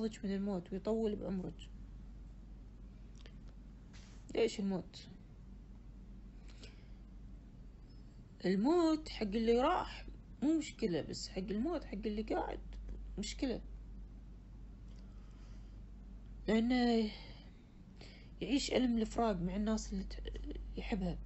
يحفظك من الموت ويطول بعمرك ليش الموت؟ الموت حق اللي راح مو مشكلة بس حق الموت حق اللي قاعد مشكلة. لأنه يعيش ألم الفراق مع الناس اللي يحبها.